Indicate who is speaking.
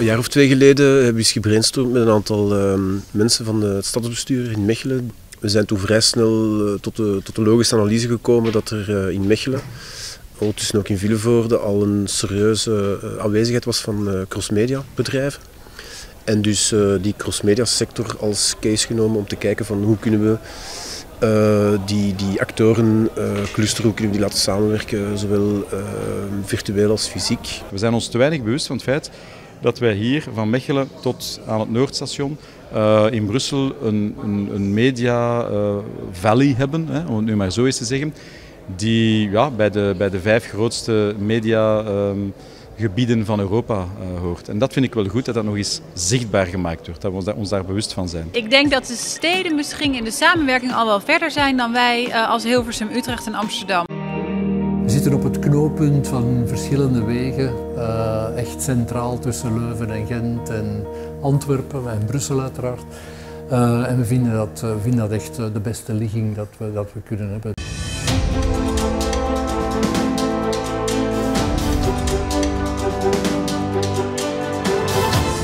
Speaker 1: jaar of twee geleden hebben we eens gebrainstormd met een aantal ehm, mensen van het stadsbestuur in Mechelen. We zijn toen vrij snel eh, tot, de, tot logische analyse gekomen dat er eh, in Mechelen, ondertussen ook in Villevoorde, al een serieuze eh, aanwezigheid was van crossmedia bedrijven. En dus die crossmedia sector als case genomen om te kijken van hoe kunnen we die, die actoren uh, clusteren, kunnen we die laten samenwerken, zowel virtueel als fysiek.
Speaker 2: We zijn ons te weinig bewust van het feit dat wij hier van Mechelen tot aan het Noordstation uh, in Brussel een, een, een media uh, valley hebben, hè, om het nu maar zo eens te zeggen, die ja, bij, de, bij de vijf grootste mediagebieden ehm, um, van Europa uh, hoort. En dat vind ik wel goed, dat dat nog eens zichtbaar gemaakt wordt, dat we ons ons daar, bewust van zijn.
Speaker 3: Ik denk dat de steden misschien in de samenwerking al wel verder zijn dan wij als Hilversum, Utrecht en Amsterdam.
Speaker 4: Zitten op het knooppunt van verschillende wegen, uh, echt centraal tussen Leuven en Gent en Antwerpen en Brussel uiteraard. Uh, en we vinden dat, uh, vinden dat echt de beste ligging dat we, dat we kunnen hebben.